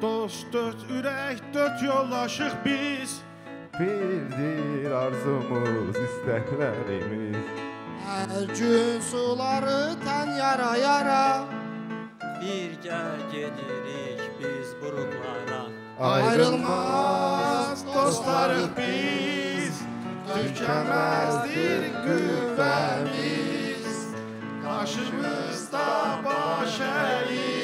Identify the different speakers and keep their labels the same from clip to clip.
Speaker 1: Dost dört ürək, dört yollaşıq biz.
Speaker 2: Birdir arzumuz, istəklərimiz.
Speaker 3: Hər gün suları tən yara yara.
Speaker 4: Birgə gedirik biz buruqlara
Speaker 3: Ayrılmaz
Speaker 1: Dostlarıq biz. Tükənməzdir qüvvəmiz. Qarşımızda baş əyir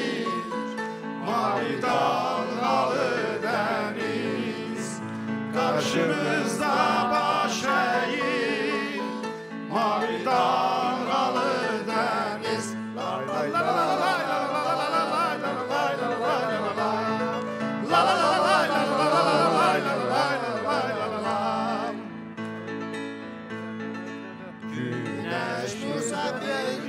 Speaker 1: başımızda baş eğil Mavi dalgalı deniz Lay lay lay Güneş bu sefer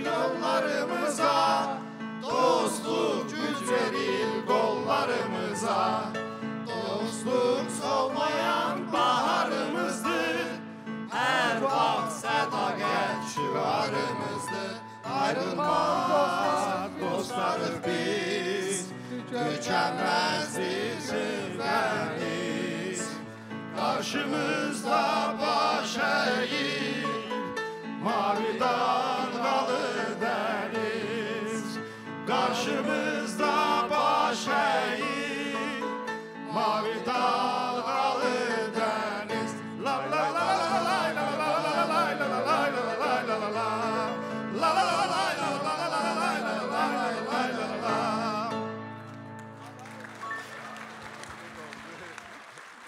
Speaker 1: ayrılmaz dostlarız biz Tükenmez bizim verdiğimiz Karşımızda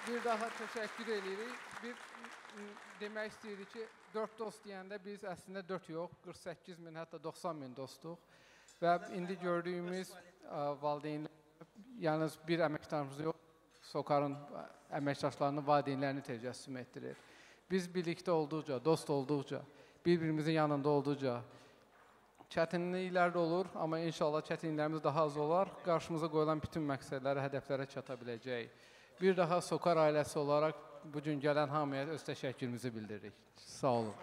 Speaker 5: Bir daha təşəkkür edirik. Bir demək istəyirik ki, 4 dost deyəndə biz əslində 4 yox, 48 min, hətta 90 min dostuq. Və indi gördüyümüz valideynlər yalnız bir əməkdaşımız yox, Sokarın əməkdaşlarının valideynlərini təcəssüm etdirir. Biz birlikdə olduqca, dost olduqca, bir-birimizin yanında olduqca çətinliklər də olur, amma inşallah çətinliklərimiz daha az olar. Qarşımıza qoyulan bütün məqsədlərə, hədəflərə çata biləcəyik. Bir daha Sokar ailəsi olaraq bu gün gələn hamıya öz təşəkkürümüzü bildiririk. Sağ olun.